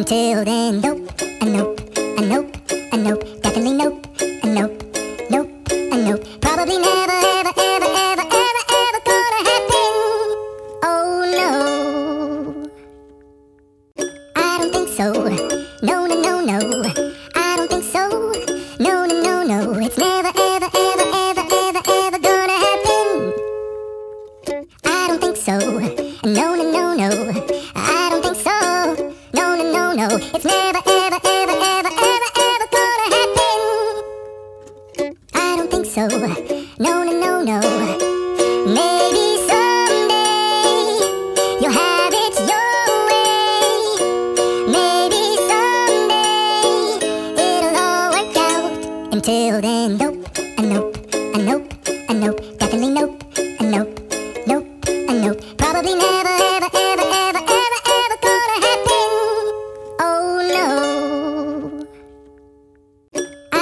Until then, nope, a nope, a nope, a nope, definitely nope, a nope, nope, a nope. Probably never, ever, ever, ever, ever, ever gonna happen. Oh no. I don't think so. No, no, no, no. I don't think so. No, no, no, no. It's never, ever, ever, ever, ever, ever gonna happen. I don't think so. No, no. It's never, ever, ever, ever, ever, ever gonna happen. I don't think so. No, no, no, no. Maybe someday you'll have it your way. Maybe someday it'll all work out. Until then, nope, a nope, a nope, a nope, definitely nope, a nope, nope, a nope. Probably never,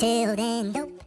Until then, nope.